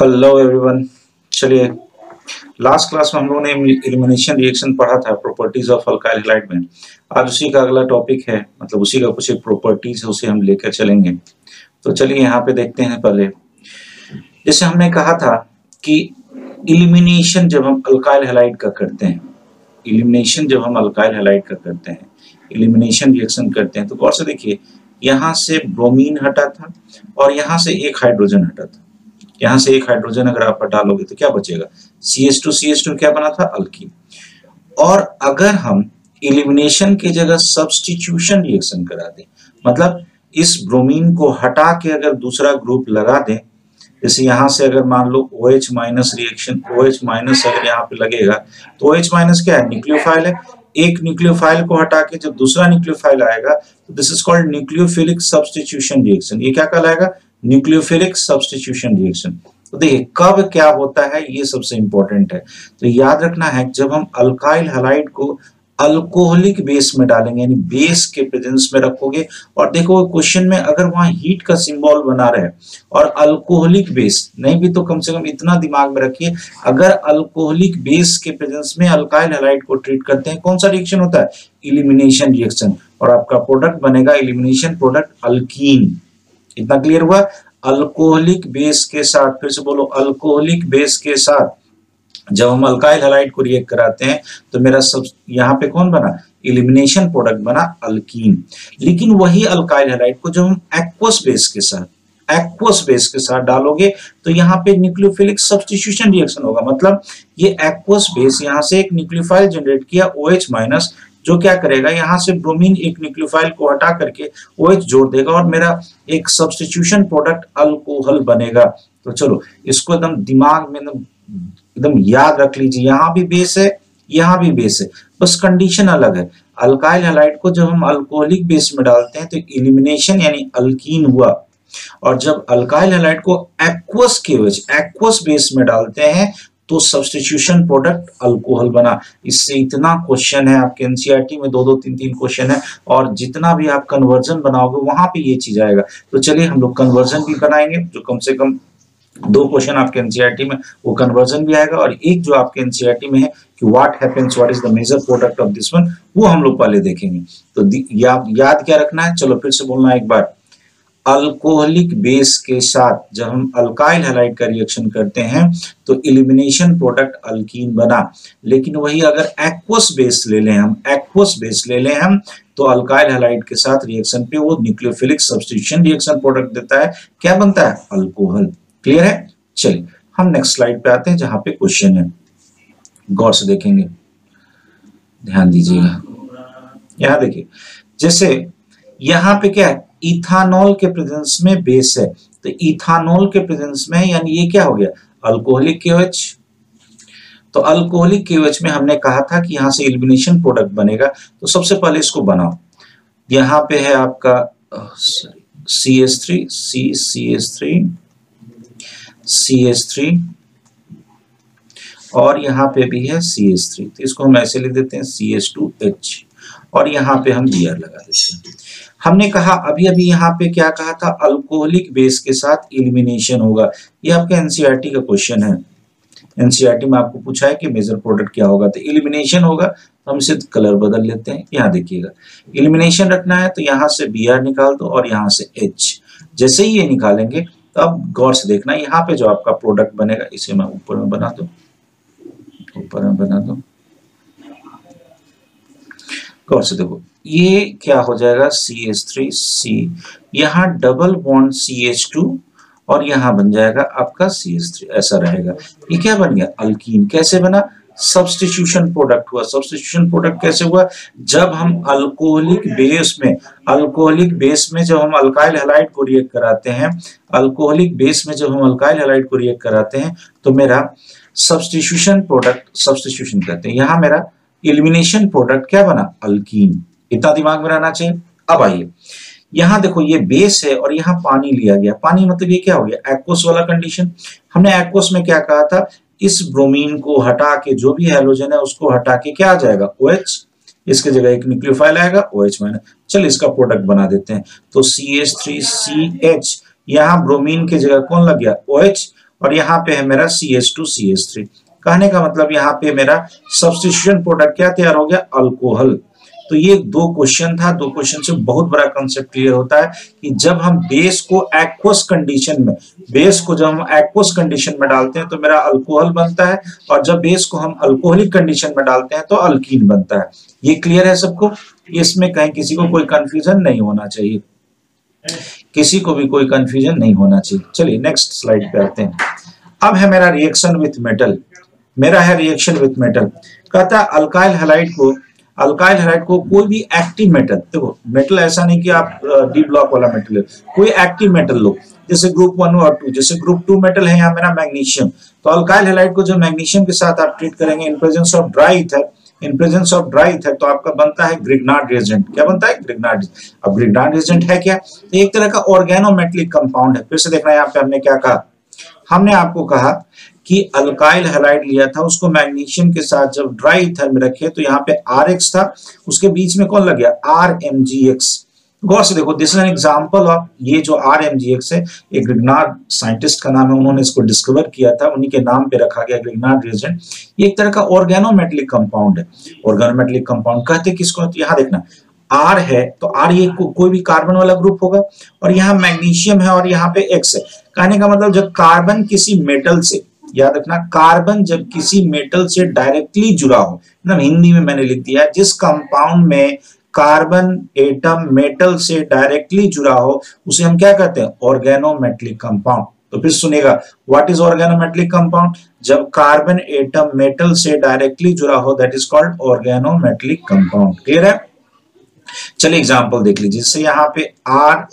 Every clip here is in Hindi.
हेलो एवरीवन चलिए लास्ट क्लास में हम लोगों ने एलिमिनेशन रिएक्शन पढ़ा था प्रॉपर्टीज़ ऑफ़ अल्काइल हैलाइड में आज उसी का अगला टॉपिक है मतलब उसी का कुछ प्रॉपर्टीज़ है, उसे हम लेकर चलेंगे। तो चलिए, यहाँ पे देखते हैं पहले। जैसे हमने कहा था कि इलिमिनेशन जब हम अल्काइल हैलाइड का करते हैं इलिमिनेशन जब हम अल्काइल हैलाइड का करते हैं इलिमिनेशन रिएक्शन करते हैं तो गौर से देखिए, यहाँ से ब्रोमीन हटा था और यहाँ से एक हाइड्रोजन हटा था। यहाँ से एक हाइड्रोजन अगर आप हटा लोगे तो क्या बचेगा? C S two C S two क्या बना था? अल्कीन और अगर हम इलिमिनेशन की जगह सब्सटीट्यूशन रिएक्शन करा दें मतलब इस ब्रोमीन को हटा के अगर दूसरा ग्रुप लगा दें, जैसे यहाँ से अगर मान लो O H minus reaction O H minus अगर यहाँ पे लगेगा तो ओ एच माइनस क्या है? न्यूक्लियोफाइल है। एक न्यूक्लियोफाइल को हटा के जब दूसरा न्यूक्लियोफाइल आएगा तो this is called nucleophilic substitution reaction ये क्या कहलाएगा? Nucleophilic substitution reaction. तो देखिए, कब क्या होता है, ये सबसे इंपॉर्टेंट है। तो याद रखना है, जब हम अल्काइल हलाइड को अल्कोहलिक बेस में डालेंगे, यानी बेस के प्रेजेंस में रखोगे, और देखो क्वेश्चन में अगर वहाँ हीट का सिंबल बना रहे, और अल्कोहलिक बेस नहीं भी तो कम से कम इतना दिमाग में रखिए, अगर अल्कोहलिक बेस के प्रेजेंस में अल्काइल हलाइड को ट्रीट करते हैं, कौन सा रिएक्शन होता है? इलिमिनेशन रिएक्शन और आपका प्रोडक्ट बनेगा इलिमिनेशन प्रोडक्ट अल्कीन इतना क्लियर हुआ? अल्कोहलिक बेस के साथ, फिर से बोलो, अल्कोहलिक बेस के साथ। जब हम अल्काइल हलाइड को रिएक्ट कराते हैं तो मेरा सब, यहाँ पे कौन बना? इलिमिनेशन प्रोडक्ट बना अल्कीन लेकिन वही अल्काइल हलाइड को जब हम एक्वस बेस के साथ एक्वस बेस के साथ डालोगे तो यहाँ पे न्यूक्लियोफिलिक सब्सटीट्यूशन रिएक्शन होगा। मतलब ये एक्वस बेस यहाँ से एक न्यूक्लियोफाइल जनरेट किया ओ OH माइनस जो क्या करेगा, यहाँ से ब्रोमीन एक न्यूक्लियोफाइल को हटा करके ओ OH जोड़ देगा और मेरा एक सब्सटीट्यूशन प्रोडक्ट अल्कोहल बनेगा। तो चलो, इसको एकदम दिमाग में एकदम याद रख लीजिए, यहाँ भी बेस है, यहाँ भी बेस है। बस कंडीशन अलग है। अल्काइल हैलाइड को जब हम अल्कोहलिक बेस में डालते हैं तो इलिमिनेशन यानी अल्कीन हुआ। और जब अल्काइल हैलाइड को एक्वस के एक्वस बेस में डालते हैं तो सब्सटीट्यूशन प्रोडक्ट अल्कोहल बना। इससे इतना क्वेश्चन है आपके एनसीईआरटी में दो दो तीन तीन क्वेश्चन है और जितना भी आप कन्वर्जन बनाओगे वहाँ पे ये चीज़ आएगा। तो चलिए हम लोग कन्वर्जन भी बनाएँगे जो कम से कम दो क्वेश्चन आपके एनसीईआरटी में वो कन्वर्जन भी आएगा और एक जो आपके एनसीईआरटी में है कि what happens what is the major product of this one वो हम लोग पहले देखेंगे। तो या, याद क्या रखना है? चलो फिर से बोलना एक बार। अल्कोहलिक बेस के साथ जब हम अल्काइल हैलाइड का रिएक्शन करते हैं तो इलिमिनेशन प्रोडक्ट अल्कीन बना। लेकिन वही अगर एक्वस बेस ले लें हम एक्वस बेस ले लें हम तो अल्काइल हैलाइड के साथ रिएक्शन पे वो न्यूक्लियोफिलिक सब्सटीट्यूशन रिएक्शन प्रोडक्ट देता है। क्या बनता है? अल्कोहल क्लियर है? चलिए, हम नेक्स्ट स्लाइड पे आते हैं जहाँ पे क्वेश्चन है। गौर से देखेंगे। ध्यान दीजिएगा। यहाँ देखिए, जैसे यहाँ पे क्या है? इथानॉल के प्रेजेंस में बेस है। तो इथानॉल के प्रेजेंस में यानी ये क्या हो गया? अल्कोहलिक केवच तो अल्कोहलिक केवच में हमने कहा था कि यहाँ से इलिमिनेशन प्रोडक्ट बनेगा। तो सबसे पहले इसको बनाओ। यहाँ पे है आपका C S three C C S three C S three और यहाँ पे भी है सी एस थ्री तो इसको हम ऐसे लिख देते हैं सी एस टू एच और यहाँ पे हम बी आर लगा देते हैं। हमने कहा, अभी अभी यहाँ पे क्या कहा था? अल्कोहलिक बेस के साथ इलिमिनेशन होगा। ये आपके एनसीईआरटी का क्वेश्चन है। एनसीईआरटी में आपको पूछा है कि मेजर प्रोडक्ट क्या होगा? तो इलिमिनेशन होगा। तो हम इसे कलर बदल लेते हैं। यहाँ देखिएगा। इलिमिनेशन रखना है तो यहाँ से बी आर निकाल दो और यहाँ से एच जैसे ही ये निकालेंगे तो अब गौर से देखना। यहाँ पे जो आपका प्रोडक्ट बनेगा, इसे मैं ऊपर में बना दू। ऊपर में बना दू। गौर से देखो। ये क्या हो जाएगा? सी एच थ्री सी यहाँ double bond C H two और यहाँ बन जाएगा आपका सी एच थ्री ऐसा रहेगा। ये क्या बन गया? अल्कीन कैसे बना? सब्सटीट्यूशन प्रोडक्ट हुआ। सब्सटीट्यूशन प्रोडक्ट कैसे हुआ? जब हम अल्कोहलिक बेस में अल्कोहलिक बेस में जब हम अल्काइल हेलाइड को रिएक्ट कराते हैं अल्कोहलिक बेस में जब हम अल्काइल हेलाइड को रिएक्ट कराते हैं तो मेरा सब्सटीट्यूशन प्रोडक्ट सब्सटीट्यूशन कहते हैं। यहाँ मेरा इलिमिनेशन प्रोडक्ट क्या बना? अल्कीन इतना दिमाग में रहना चाहिए। अब आइए। यहाँ देखो ये बेस है और यहाँ पानी लिया गया। पानी मतलब ये क्या हो गया? एक्वस वाला कंडीशन हमने एक्वस में क्या कहा था? इस ब्रोमीन को हटा के जो भी हेलोजन है उसको हटा के क्या आ जाएगा? ओ OH, इसके जगह एक न्यूक्लियोफाइल आएगा ओ एच माइनस चल इसका प्रोडक्ट बना देते हैं। तो C H three C H यहाँ ब्रोमीन की जगह कौन लग गया? ओ OH और यहाँ पे है मेरा C H two C H three कहने का मतलब यहाँ पे मेरा सब्सटीट्यूशन प्रोडक्ट क्या तैयार हो गया? अल्कोहल तो ये दो क्वेश्चन था, दो क्वेश्चन से बहुत बड़ा कंसेप्ट क्लियर होता है कि जब हम बेस को एक्वस कंडीशन में बेस को जब हम एक्वस कंडीशन में डालते हैं तो मेरा अल्कोहल बनता है और जब बेस को हम अल्कोहलिक कंडीशन में डालते हैं तो अल्कीन बनता है। ये क्लियर है सबको? इसमें कहीं किसी को कोई कंफ्यूजन नहीं होना चाहिए। किसी को भी कोई कंफ्यूजन नहीं होना चाहिए। चलिए नेक्स्ट स्लाइड पे आते हैं। अब है मेरा रिएक्शन विथ मेटल मेरा है रिएक्शन विथ मेटल कहता है अल्काइल हेलाइड को अल्काइल हेलाइड को कोई भी एक्टिव मेटल देखो मेटल ऐसा नहीं कि आप डी ब्लॉक वाला मेटल कोई एक्टिव मेटल लो, जैसे ग्रुप वन और टू जैसे ग्रुप टू मेटल है यहाँ मेरा मैग्नीशियम तो अल्काइल हेलाइड को जो मैग्नीशियम के साथ आप ट्रीट करेंगे in presence of dry ether in presence of dry ether तो आपका बनता है ग्रिग्नार्ड रिएजेंट क्या बनता है? ग्रिग्नार्ड अब ग्रिग्नार्ड रिएजेंट है क्या? तो एक तरह का ऑर्गेनोमेटलिक कंपाउंड है। फिर से देखना यहाँ पे हमने क्या कहा। हमने आपको कहा कि अल्काइल हेलाइड लिया था उसको मैग्नीशियम के साथ जब ड्राई इथर में रखे तो यहाँ पे आर एक्स था उसके बीच में कौन लग गया? आर एम जी एक्स गौर से देखो दिस एन एग्जांपल ऑफ़ ये जो आर एम जी एक्स है एक ग्रिग्नार्ड साइंटिस्ट का नाम है उन्होंने इसको डिस्कवर किया था उन्हीं के नाम पे रखा गया ग्रिग्नार्ड रिएजेंट ये एक तरह का ऑर्गेनोमेटलिक कंपाउंड है। ऑर्गेनोमेटलिक कंपाउंड कहते किसको तो यहाँ देखना आर है तो आर ये को, कोई भी कार्बन वाला ग्रुप होगा और यहाँ मैग्नीशियम है और यहाँ पे एक्स है। कहने का मतलब जब कार्बन किसी मेटल से याद रखना कार्बन जब किसी मेटल से डायरेक्टली जुड़ा हो ना हिंदी में मैंने लिख दिया, जिस कंपाउंड में कार्बन एटम मेटल से डायरेक्टली जुड़ा हो, उसे हम क्या कहते हैं? ऑर्गेनोमेटलिक कंपाउंड तो फिर सुनेगा व्हाट इज़ ऑर्गेनोमेटलिक कंपाउंड जब कार्बन एटम मेटल से डायरेक्टली जुड़ा हो that is called organometallic compound clear है? चलिए एग्जांपल देख लीजिए, जैसे यहाँ पे आर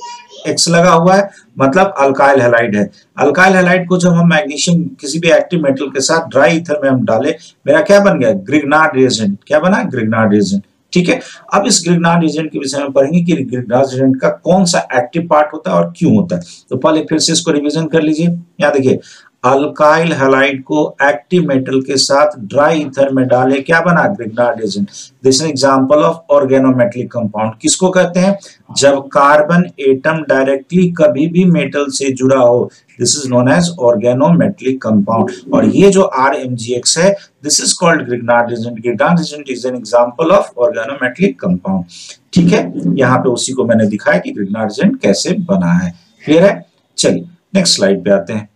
एक्स लगा हुआ है मतलब अल्काइल हेलाइड है। अल्काइल हेलाइड को जब हम मैग्नीशियम किसी भी एक्टिव मेटल के साथ ड्राई इथर में हम डाले, मेरा क्या बन गया? ग्रिगनाड रिएजेंट क्या बना ग्रिगनाड रिएजेंट ठीक है? अब इस ग्रिगनाड एजेंट के विषय में पढ़ेंगे कि ग्रिगनाड एजेंट का कौन सा एक्टिव पार्ट होता है और क्यों होता है। तो पहले फिर से इसको रिवीजन कर लीजिए। यहाँ देखिए अल्काइल हैलाइड को एक्टिव मेटल के साथ ड्राई ईथर में डाले। क्या बना Grignard agent this is example of organometallic compound किसको कहते हैं? जब कार्बन एटम डायरेक्टली कभी भी मेटल से जुड़ा हो this is known as organometallic compound और ये जो आर एम जी एक्स है this is called Grignard agent agent is an example of organometallic compound ठीक है? यहाँ पे उसी को मैंने दिखाया कि ग्रिग्नार्ड एजेंट कैसे बना है। क्लियर है? चलिए नेक्स्ट स्लाइड पे आते हैं।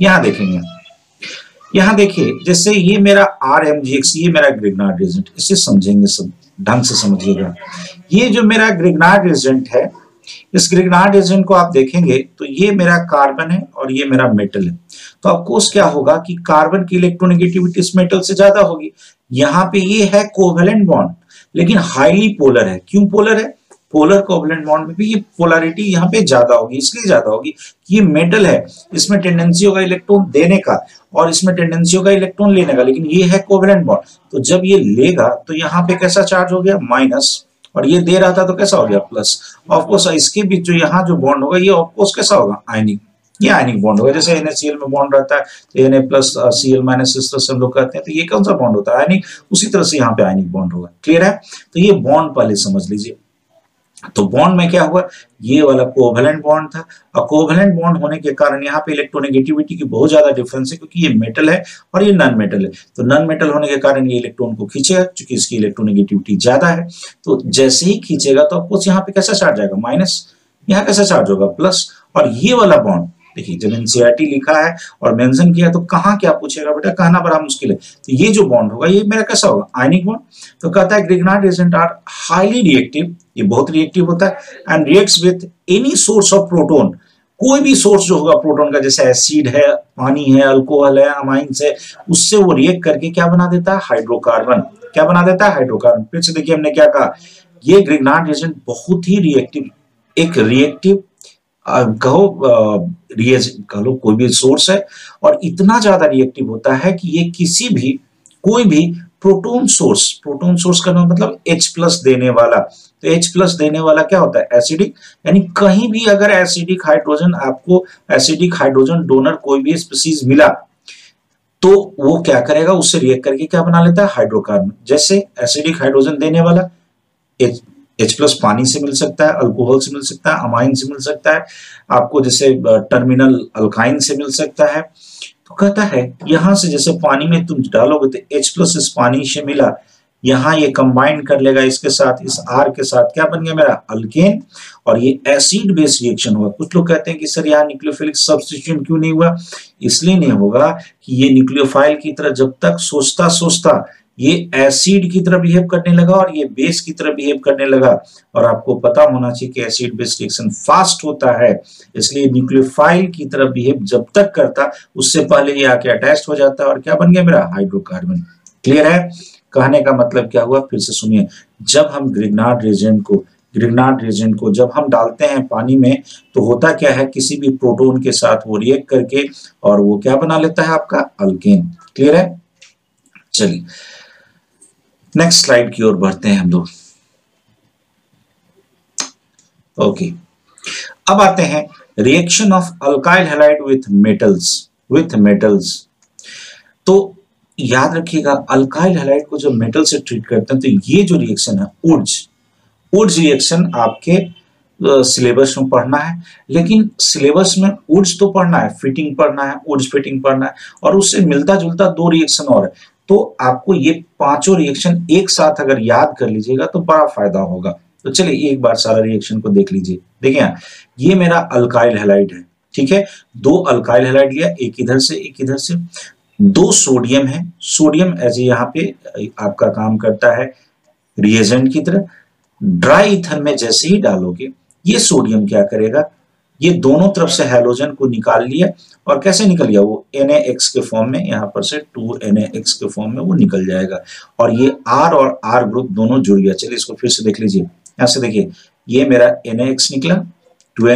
यहाँ देखेंगे। यहाँ देखिए, जैसे ये मेरा आर एम जी एक्स ये मेरा ग्रिग्नार्ड एजेंट इसे समझेंगे सब, ढंग से समझिएगा। ये जो मेरा ग्रिग्नार्ड एजेंट है, इस ग्रिग्नार्ड एजेंट को आप देखेंगे तो ये मेरा कार्बन है और ये मेरा मेटल है। तो ऑफकोर्स क्या होगा कि कार्बन की इलेक्ट्रोनेगेटिविटी इस मेटल से ज़्यादा होगी। यहाँ पे ये है कोवेलेंट बॉन्ड लेकिन हाईली पोलर है। क्यों पोलर है? पोलर कोवलेंट बॉन्ड में भी ये पोलरिटी यहाँ पे ज़्यादा होगी, इसलिए ज़्यादा होगी कि ये मेटल है, इसमें टेंडेंसी होगा इलेक्ट्रॉन देने का और इसमें टेंडेंसी होगा इलेक्ट्रॉन लेने का, लेकिन ये है कोवलेंट बॉन्ड तो जब ये लेगा तो यहाँ पे कैसा चार्ज हो गया? माइनस और ये दे रहा था तो कैसा हो गया? प्लस ऑफकोर्स इसके बीच जो यहाँ जो बॉन्ड होगा, ये ऑफकोर्स कैसा होगा? आयनिक ये आयनिक बॉन्ड होगा, जैसे NaCl में बॉन्ड रहता है तो Na plus C L minus इस तरह से हम लोग कहते हैं तो ये कौन सा बॉन्ड होता है? आयनिक उसी तरह से यहाँ पे आयनिक बॉन्ड होगा। क्लियर है? तो ये बॉन्ड पहले समझ लीजिए। तो बॉन्ड में क्या हुआ? ये वाला कोवेलेंट बॉन्ड था। और कोवेलेंट बॉन्ड होने के कारण यहाँ पे इलेक्ट्रोनेगेटिविटी की बहुत ज़्यादा डिफरेंस है, क्योंकि ये मेटल है और ये नॉन मेटल है। तो नॉन मेटल होने के कारण ये इलेक्ट्रॉन को खींचेगा क्योंकि इसकी इलेक्ट्रोनेगेटिविटी ज़्यादा है। तो जैसे ही खींचेगा तो आपको यहाँ पे कैसा चार्ज आएगा? माइनस यहाँ कैसा चार्ज होगा? प्लस और ये वाला बॉन्ड देखिए, जब एनसीआरटी लिखा है और मेंशन किया तो कहाँ क्या पूछेगा बेटा? कहना बड़ा मुश्किल है। तो ये जो बॉन्ड होगा, ये मेरा कैसा होगा? आयनिक बॉन्ड तो कहता है Grignard agent are highly reactive ये बहुत रिएक्टिव होता है and reacts with any source of proton कोई भी सोर्स जो होगा प्रोटोन का, जैसे एसिड है, पानी है अल्कोहल है अमाइंस है, उससे वो रिएक्ट करके क्या बना देता है? हाइड्रोकार्बन क्या बना देता है? हाइड्रोकार्बन फिर से देखिए, हमने क्या कहा? ये ग्रिग्नार्ड एजेंट बहुत ही रिएक्टिव एक रिएक्टिव कहो रिएज कह लो कोई भी सोर्स है और इतना ज़्यादा रिएक्टिव होता है कि ये किसी भी, कोई भी प्रोटोन सोर्स प्रोटोन सोर्स का मतलब H प्लस देने वाला। तो H प्लस देने वाला क्या होता है? एसिडिक यानी कहीं भी अगर एसिडिक हाइड्रोजन आपको एसिडिक हाइड्रोजन डोनर कोई भी स्पीसीज मिला तो वो क्या करेगा? उससे रिएक्ट करके क्या बना लेता है? हाइड्रोकार्बन जैसे एसिडिक हाइड्रोजन देने वाला प्लस पानी से मिल सकता है अल्कोहल से मिल सकता है अमाइन से मिल सकता है, आपको जैसे टर्मिनल अल्काइन से मिल सकता है। तो कहता है, यहाँ से जैसे पानी में तुम डालोगे तो H प्लस इस पानी से मिला, यहाँ ये कंबाइन कर लेगा इसके साथ, इस आर के साथ। क्या बन गया मेरा? अल्केन और ये एसिड बेस रिएक्शन हुआ कुछ लोग कहते हैं कि सर, यहाँ न्यूक्लियोफिलिक सब्सटीट्यूशन क्यों नहीं हुआ? इसलिए नहीं होगा कि ये न्यूक्लियोफाइल की तरह जब तक सोचता सोचता ये एसिड की तरह बिहेव करने लगा और ये बेस की तरह बिहेव करने लगा। और आपको पता होना चाहिए कि एसिड बेस रिएक्शन फास्ट होता है, इसलिए न्यूक्लियोफाइल की तरह बिहेव जब तक करता, उससे पहले ये आके अटैच हो जाता और क्या बन गया मेरा? हाइड्रोकार्बन क्लियर है? कहने का मतलब क्या हुआ? फिर से सुनिए। जब हम ग्रिग्नार्ड रेजेंट को ग्रिग्नार्ड रेजेंट को जब हम डालते हैं पानी में तो होता क्या है? किसी भी प्रोटोन के साथ वो रिएक्ट करके और वो क्या बना लेता है आपका? अल्केन क्लियर है? चलिए। नेक्स्ट स्लाइड की ओर बढ़ते हैं हम लोग। Okay okay. अब आते हैं reaction of alkyl halide with metals with metals तो याद रखिएगा अल्काइल हैलाइड को जब मेटल से ट्रीट करते हैं तो ये जो रिएक्शन है उर्ज उर्ज रिएक्शन आपके सिलेबस में पढ़ना है, लेकिन सिलेबस में उर्ज तो पढ़ना है फिटिंग पढ़ना है उर्ज फिटिंग पढ़ना है, और उससे मिलता जुलता दो रिएक्शन और है। तो आपको ये पाँचों रिएक्शन एक साथ अगर याद कर लीजिएगा तो बड़ा फ़ायदा होगा। तो चलिए, एक बार सारा रिएक्शन को देख लीजिए। देखिए ये मेरा अल्काइल हेलाइड है, ठीक है? दो अल्काइल हेलाइड लिया, एक इधर से, एक इधर से। दो सोडियम है। सोडियम एज यहाँ पे, आपका काम करता है रिएजेंट की तरह। ड्राई ईथर में जैसे ही डालोगे, ये सोडियम क्या करेगा? ये दोनों तरफ़ से हेलोजन को निकाल लिया। और कैसे निकल गया? वो एन एक्स के फॉर्म में, यहाँ पर से टू एन एक्स के फॉर्म में वो निकल जाएगा। और ये आर और आर ग्रुप दोनों जुड़ गया। चलिए इसको फिर से देख लीजिए। यहाँ से देखिए, ये मेरा एक्स निकला टू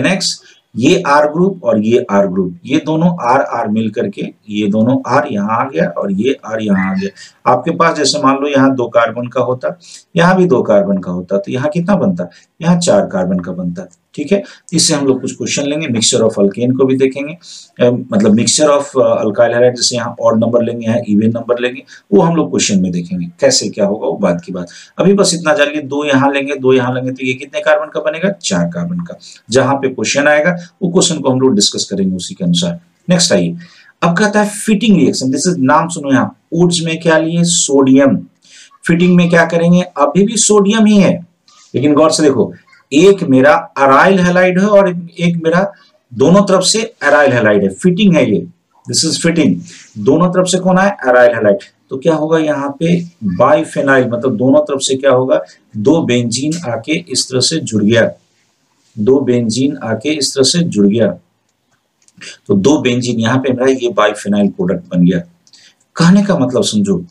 ये आर ग्रुप और ये आर ग्रुप ये दोनों आर आर मिल करके ये दोनों आर यहाँ आ गया और ये आर यहाँ आ गया। आपके पास जैसे मान लो यहाँ दो कार्बन का होता, यहाँ भी दो कार्बन का होता तो यहाँ कितना बनता? यहाँ चार कार्बन का बनता। ठीक है? इससे हम लोग कुछ क्वेश्चन लेंगे मिक्सचर ऑफ़ अल्केन को भी देखेंगे। मतलब मिक्सचर ऑफ़ अल्काइल हाइड्राइड जैसे यहाँ और नंबर लेंगे, यहाँ इवन नंबर लेंगे, वो हम लोग क्वेश्चन में देखेंगे, कैसे क्या होगा, वो बात की बात। अभी बस इतना जानिए, दो यहाँ लेंगे, दो यहाँ लेंगे तो ये कितने कार्बन का बनेगा? चार कार्बन का। जहाँ पे क्वेश्चन आएगा, वो क्वेश्चन को हम लोग डिस्कस करेंगे उसी के अनुसार। नेक्स्ट आइए। अब कहता है फिटिंग रिएक्शन दिस इज़ नाम सुनो यहाँ। ऊर्ज में क्या लिए? सोडियम फिटिंग में क्या करेंगे? अभी भी सोडियम ही है। लेकिन गौर से देखो एक मेरा अराइल हेलाइड है और एक मेरा दोनों तरफ़ से अराइल हेलाइड है। फिटिंग है ये। दिस इज़ फिटिंग दोनों तरफ़ से कौन है अराइल हेलाइड तो क्या होगा यहाँ पे बाइफेनाइल मतलब दोनों तरफ़ से क्या होगा? दो बेंजीन आके इस तरह से जुड़ गया। दो बेंजीन आके इस तरह से जुड़ गया। तो दो बेंजीन यहाँ पे मेरा ये बाइफेनाइल प्रोडक्ट बन गया। कहने का मतलब समझो,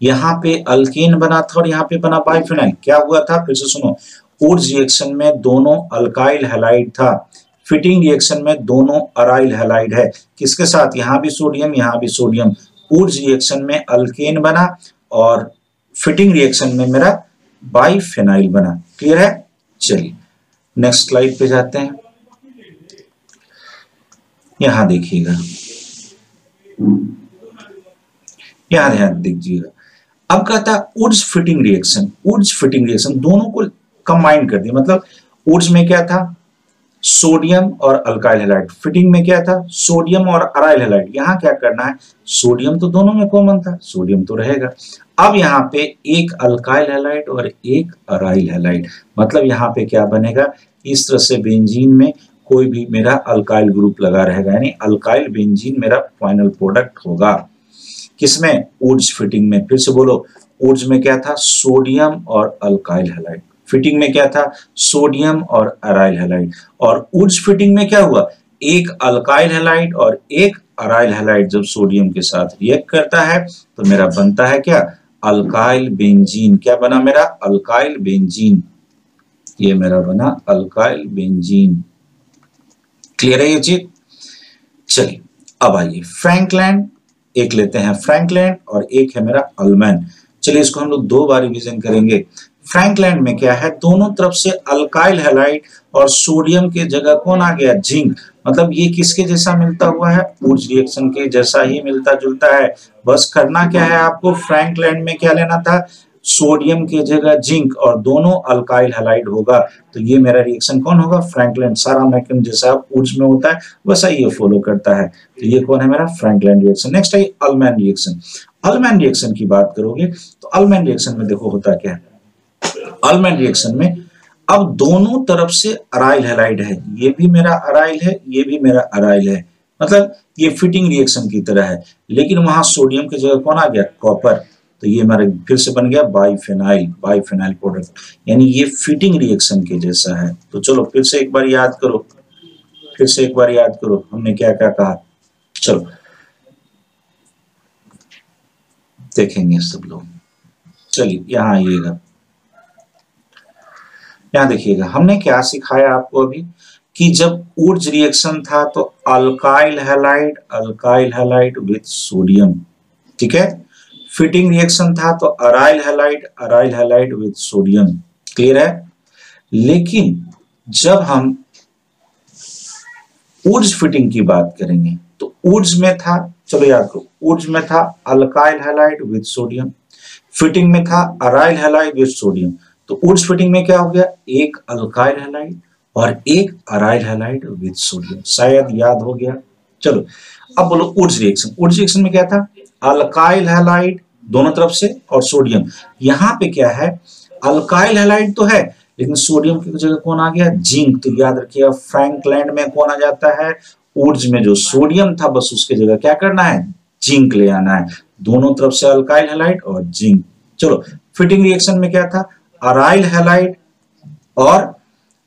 यहाँ पे अल्केन बना था और यहाँ पे बना बाइफेनाइल क्या हुआ था? फिर से सुनो। ऊर्ज रिएक्शन में दोनों अल्काइल हेलाइड था। फिटिंग रिएक्शन में दोनों अराइल हेलाइड है। किसके साथ? यहाँ भी सोडियम यहाँ भी सोडियम ऊर्ज रिएक्शन में अल्केन बना और फिटिंग रिएक्शन में मेरा बाइफेनाइल बना। क्लियर है? चलिए नेक्स्ट स्लाइड पे जाते हैं। यहाँ देखिएगा। यहाँ ध्यान दीजिएगा। अब कहता है Wurtz Fittig reaction Wurtz Fittig reaction दोनों को कंबाइन कर दिया। मतलब ऊर्ज में क्या था? सोडियम और अल्काइल हेलाइट फिटिंग में क्या था? सोडियम और अराइल हेलाइट यहाँ क्या करना है? सोडियम तो दोनों में कॉमन था, सोडियम तो रहेगा। अब यहाँ पे एक अल्काइल हेलाइट और एक अराइल हेलाइट मतलब यहाँ पे क्या बनेगा? इस तरह से बेंजीन में कोई भी मेरा अल्काइल ग्रुप लगा रहेगा। यानी अल्काइल बेंजीन मेरा फाइनल प्रोडक्ट होगा। किसमें? ऊर्ज फिटिंग में। फिर से बोलो, ऊर्ज में क्या था? सोडियम और अल्काइल हेलाइड फिटिंग में क्या था? सोडियम और अराइल हेलाइड। और ऊर्ज फिटिंग में क्या हुआ? एक अल्काइल हेलाइड और एक अराइल हेलाइड जब सोडियम के साथ रिएक्ट करता है तो मेरा बनता है क्या? Alkyl benzene. क्या बना मेरा? Alkyl benzene. ये मेरा बना अल्काइल बेंजीन। क्लियर है ये चीज़? चलिए, अब आइए। फ्रैंकलैंड एक लेते हैं फ्रैंकलैंड और एक है मेरा अलमैन चलिए, इसको हम लोग दो बार रिविजन करेंगे। फ्रैंकलैंड में क्या है? दोनों तरफ़ से अल्काइल हेलाइट और सोडियम के जगह कौन आ गया? जिंक। मतलब ये किसके जैसा मिलता हुआ है? ऊर्ज रिएक्शन के जैसा ही मिलता जुलता है। बस करना क्या है आपको? फ्रैंकलैंड में क्या लेना था? सोडियम के जगह जिंक और दोनों अल्काइल हेलाइड होगा। तो ये मेरा रिएक्शन कौन होगा? फ्रैंकलैंड। सारा मैकेनिज्म जैसा ऊर्ज में होता है, वैसा ये फॉलो करता है। तो ये कौन है मेरा? फ्रैंकलैंड रिएक्शन नेक्स्ट है अल्मैन रिएक्शन अल्मैन रिएक्शन की बात करोगे तो अल्मैन रिएक्शन में देखो होता क्या है। अल्मैन रिएक्शन में, अब दोनों तरफ़ से अराइल हेलाइड है। ये भी मेरा अराइल है, ये भी मेरा अराइल है। मतलब ये फिटिंग रिएक्शन की तरह है। लेकिन वहाँ सोडियम की जगह कौन आ गया? कॉपर तो ये हमारे फिर से बन गया बाईफेनाइल बाईफेनाइल प्रोडक्ट यानी ये फिटिंग रिएक्शन के जैसा है। तो चलो फिर से एक बार याद करो। फिर से एक बार याद करो। हमने क्या क्या कहा? चलो। देखेंगे सब लोग। चलिए, यहाँ आइएगा। यहाँ देखिएगा, हमने क्या सिखाया आपको अभी? कि जब ऊर्ज रिएक्शन था तो alkyl halide alkyl halide with sodium ठीक है? फिटिंग रिएक्शन था तो aryl halide aryl halide with sodium clear है? लेकिन जब हम ऊर्ज फिटिंग की बात करेंगे तो ऊर्ज में था, चलो याद करो, ऊर्ज में था alkyl halide with sodium Fittig में था अराइल हैलाइड विथ सोडियम तो ऊर्ज फिटिंग में क्या हो गया? एक अल्काइल हैलाइड और एक अराइल हैलाइड विद सोडियम। शायद याद हो गया। चलो, अब बोलो ऊर्ज रिएक्शन। ऊर्ज रिएक्शन में क्या था? अल्काइल हैलाइड दोनों तरफ़ से और सोडियम। यहाँ पे क्या है? अल्काइल हैलाइड तो है, लेकिन सोडियम की जगह कौन आ गया? जिंक। तो याद रखिएगा फ्रैंकलैंड में कौन आ जाता है? ऊर्ज में जो सोडियम था, बस उसके जगह क्या करना है? जिंक ले आना है। दोनों तरफ़ से अल्काइल हैलाइड और जिंक। चलो, फिटिंग रिएक्शन में क्या था? अराइल हेलाइड और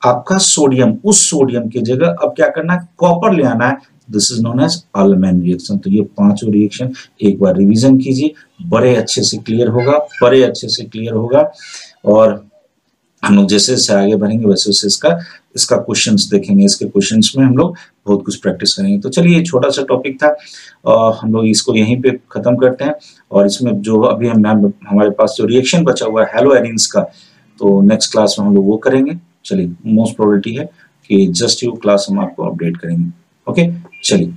आपका सोडियम उस सोडियम की जगह अब क्या करना है? कॉपर ले आना है। This is known as Ullmann reaction तो ये पाँचों रिएक्शन एक बार रिवीजन कीजिए। बड़े अच्छे से क्लियर होगा, बड़े अच्छे से क्लियर होगा। और हम लोग जैसे जैसे आगे बढ़ेंगे वैसे वैसे इसका इसका क्वेश्चंस देखेंगे इसके क्वेश्चंस में हम लोग बहुत कुछ प्रैक्टिस करेंगे। तो चलिए ये छोटा सा टॉपिक था। आ, हम लोग इसको यहीं पे खत्म करते हैं और इसमें जो अभी हम मैम हमारे पास जो रिएक्शन बचा हुआ है हेलो एरिन्स का तो नेक्स्ट क्लास में हम लोग वो करेंगे। चलिए मोस्ट प्रोबेबिलिटी है कि जस्ट यू क्लास हम आपको अपडेट करेंगे। ओके चलिए।